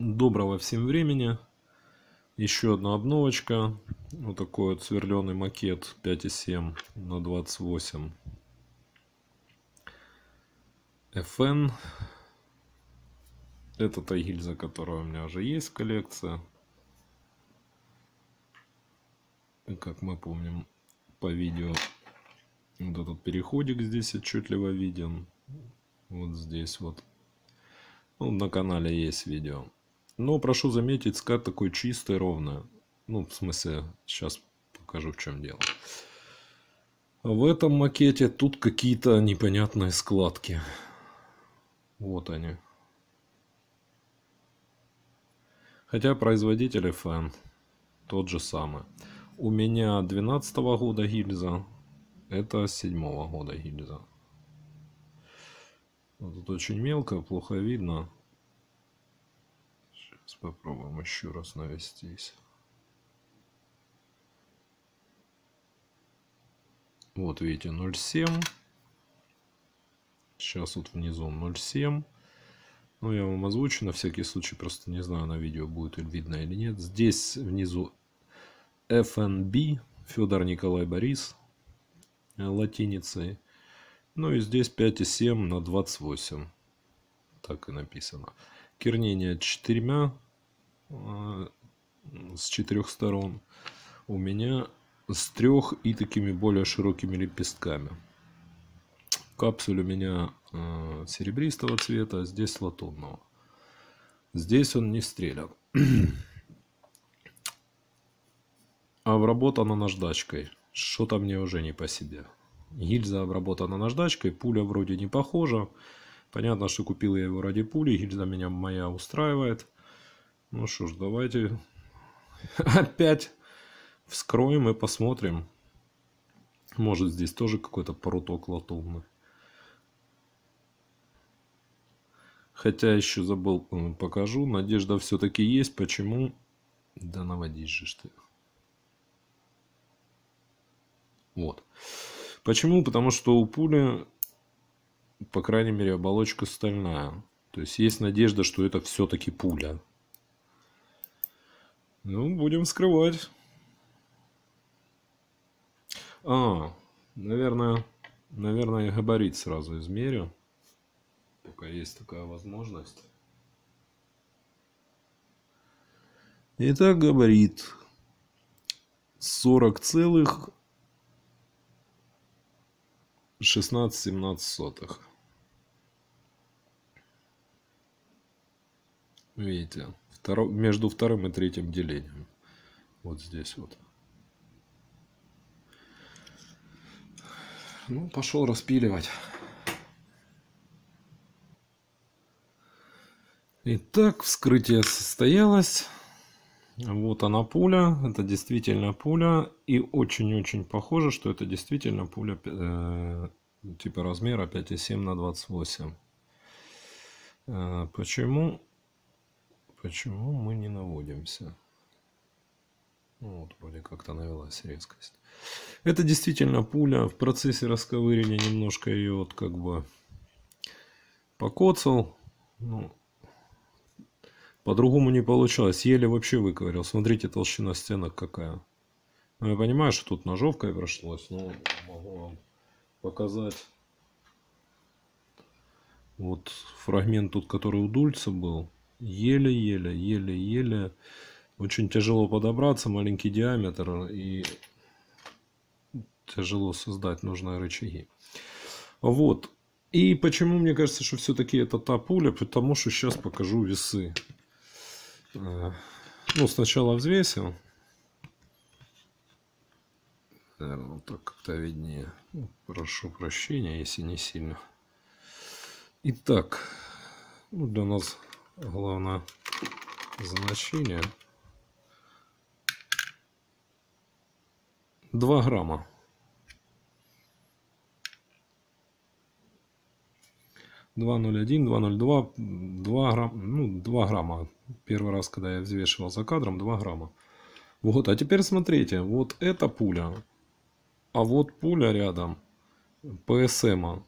Доброго всем времени. Еще одна обновочка. Вот такой вот сверленый макет 5,7 на 28 FN. Это та гильза, которая у меня уже есть в коллекции. И как мы помним по видео, вот этот переходик здесь отчетливо виден. Вот здесь вот. Ну, на канале есть видео. Но прошу заметить, скат такой чистый, ровный. Ну, в смысле, сейчас покажу, в чем дело. В этом макете тут какие-то непонятные складки. Вот они. Хотя производитель FN тот же самый. У меня 12 -го года гильза. Это 7 -го года гильза. Тут очень мелко, плохо видно. Попробуем еще раз навестись. Вот видите 0,7. Сейчас вот внизу 0,7. Ну, я вам озвучу на всякий случай, просто не знаю, на видео будет видно или нет. Здесь внизу FNB, Федор Николай Борис, э, латиницей. Ну и здесь 5,7 на 28. Так и написано. Кернение четырьмя э, с четырех сторон. У меня с трех и такими более широкими лепестками. Капсуль у меня э, серебристого цвета, а здесь латунного. Здесь он не стрелял. а обработана наждачкой. Что-то мне уже не по себе. Гильза обработана наждачкой, пуля вроде не похожа. Понятно, что купил я его ради пули, гильза меня моя устраивает. Ну что ж, давайте опять вскроем и посмотрим. Может здесь тоже какой-то поруток латунный. Хотя еще забыл, покажу. Надежда все-таки есть. Почему? Да наводись же ты. Вот. Почему? Потому что у пули по крайней мере, оболочка стальная. То есть есть надежда, что это все-таки пуля. Ну, будем скрывать. А, наверное, наверное, я габарит сразу измерю. Пока есть такая возможность. Итак, габарит 40 целых 16-17 сотых. Видите, второ, между вторым и третьим делением. Вот здесь вот. Ну, пошел распиливать. Итак, вскрытие состоялось. Вот она пуля. Это действительно пуля. И очень-очень похоже, что это действительно пуля э, типа размера 5,7 на 28. Э, почему? Почему мы не наводимся? Ну, вот вроде как-то навелась резкость. Это действительно пуля. В процессе расковыривания немножко ее вот как бы покоцал. Ну, по-другому не получалось. Еле вообще выковырял. Смотрите, толщина стенок какая. Ну, я понимаю, что тут ножовкой прошлось, но могу вам показать. Вот фрагмент тут, который у дульца был. Еле-еле, еле-еле. Очень тяжело подобраться, маленький диаметр и тяжело создать нужные рычаги. Вот. И почему мне кажется, что все-таки это та пуля? Потому что сейчас покажу весы. Э, ну, сначала взвесил. Наверное, вот так как-то виднее. Ну, прошу прощения, если не сильно. Итак, ну, для нас главное значение 2 грамма. Два ноль один, два ноль два, два грамма, ну, два грамма. Первый раз, когда я взвешивал за кадром, 2 грамма. Вот, а теперь смотрите, вот эта пуля, а вот пуля рядом, ПСМ.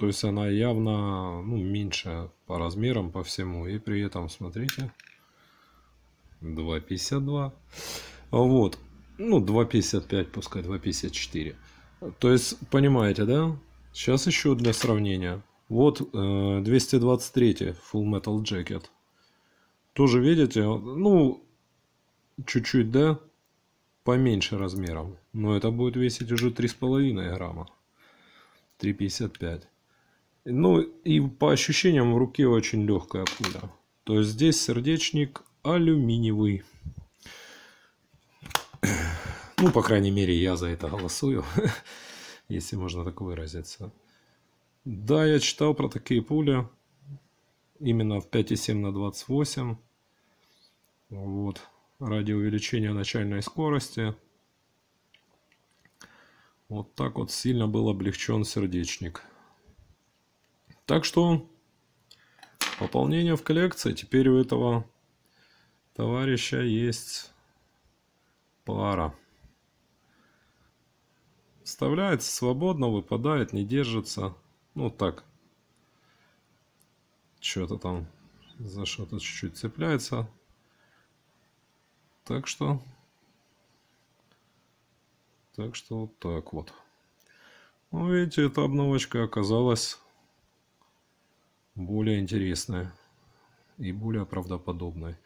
То есть она явно ну, меньше по размерам, по всему. И при этом, смотрите, 2,52. Вот. Ну, 2,55, пускай 2,54. То есть, понимаете, да? Сейчас еще для сравнения. Вот э, 223 Full Metal Jacket. Тоже видите, ну, чуть-чуть, да, поменьше размером. Но это будет весить уже 3,5 грамма. 3,55. Ну и по ощущениям в руке очень легкая пуля. То есть здесь сердечник алюминиевый. Ну, по крайней мере, я за это голосую, если можно так выразиться. Да, я читал про такие пули. Именно в 5,7 на 28. Вот. Ради увеличения начальной скорости. Вот так вот сильно был облегчен сердечник. Так что пополнение в коллекции. Теперь у этого товарища есть пара. Вставляется свободно, выпадает, не держится. Ну так. Что-то там за что-то чуть-чуть цепляется. Так что... Так что вот так вот. Ну, видите, эта обновочка оказалась более интересная и более правдоподобная.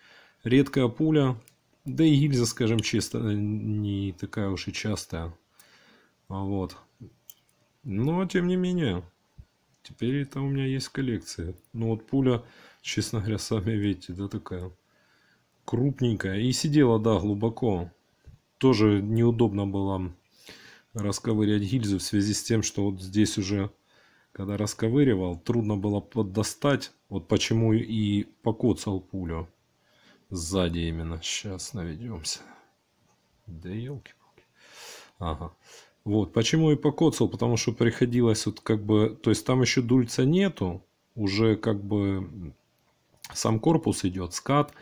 Редкая пуля, да и гильза, скажем честно, не такая уж и частая. А вот. Но, тем не менее, теперь это у меня есть в коллекции. Ну, вот пуля, честно говоря, сами видите, да, такая крупненькая. И сидела, да, глубоко. Тоже неудобно было расковырять гильзу в связи с тем, что вот здесь уже, когда расковыривал, трудно было поддостать. Вот почему и покоцал пулю. Сзади именно. Сейчас наведемся. Да елки-палки. Ага. Вот, почему и покоцал, потому что приходилось вот как бы, то есть там еще дульца нету, уже как бы сам корпус идет, скат,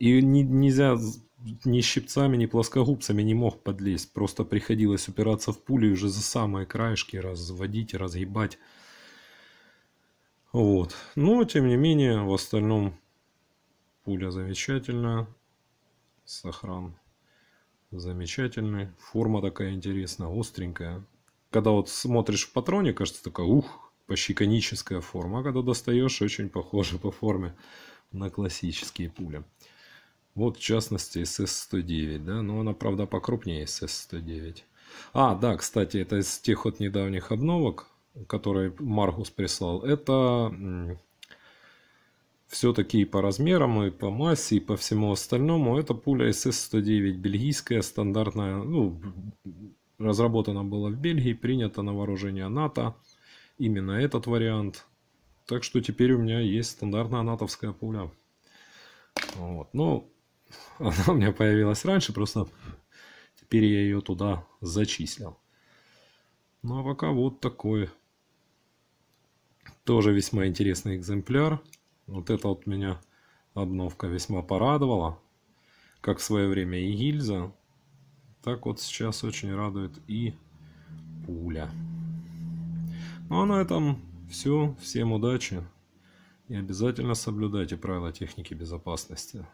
и не, нельзя ни щипцами, ни плоскогубцами не мог подлезть, просто приходилось упираться в пулю и уже за самые краешки разводить, разгибать. Вот, но тем не менее, в остальном пуля замечательная, сохран Замечательный. Форма такая интересная, остренькая. Когда вот смотришь в патроне, кажется такая, ух, почти коническая форма. А когда достаешь, очень похоже по форме на классические пули. Вот, в частности, СС-109, да, но она, правда, покрупнее СС-109. А, да, кстати, это из тех вот недавних обновок, которые Маргус прислал. Это все-таки по размерам, и по массе, и по всему остальному. Это пуля СС-109 бельгийская, стандартная, ну, разработана была в Бельгии, принята на вооружение НАТО. Именно этот вариант. Так что теперь у меня есть стандартная натовская пуля. Вот. Ну, она у меня появилась раньше, просто теперь я ее туда зачислил. Ну, а пока вот такой тоже весьма интересный экземпляр. Вот это вот меня обновка весьма порадовала. Как в свое время и гильза. Так вот сейчас очень радует и пуля. Ну а на этом все. Всем удачи. И обязательно соблюдайте правила техники безопасности.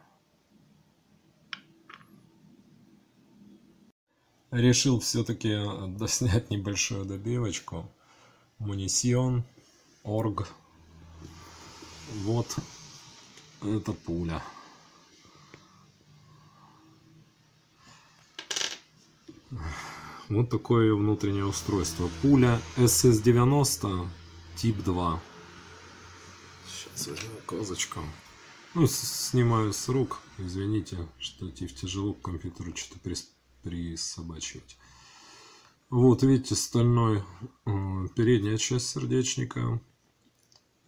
Решил все-таки доснять небольшую добивочку. Munition Org вот эта пуля. Вот такое ее внутреннее устройство. Пуля SS-90 тип 2. Сейчас возьму козочку. Ну, снимаю с рук. Извините, штатив тяжело к компьютеру что-то присобачивать. Вот, видите, стальной э, передняя часть сердечника.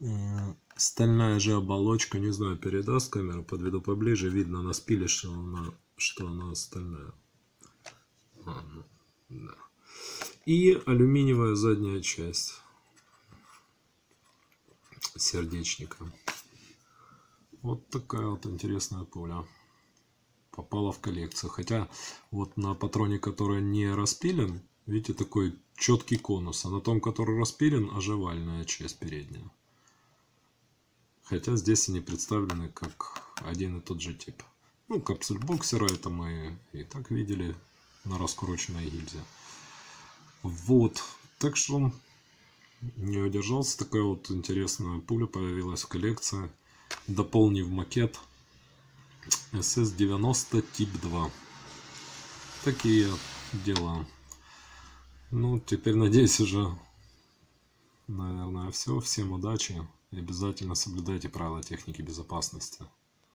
Э, Стальная же оболочка, не знаю, передаст камеру, подведу поближе, видно на спиле, что она, что она стальная. Ну, да. И алюминиевая задняя часть сердечника. Вот такая вот интересная пуля. Попала в коллекцию. Хотя вот на патроне, который не распилен, Видите, такой четкий конус. А на том, который распилен, оживальная часть передняя. Хотя здесь они представлены как один и тот же тип. Ну, капсуль боксера это мы и так видели на раскрученной гильзе. Вот. Так что не удержался. Такая вот интересная пуля появилась в коллекции. Дополнив макет SS-90 тип 2. Такие дела. Ну, теперь надеюсь уже, наверное, все. Всем удачи и обязательно соблюдайте правила техники безопасности.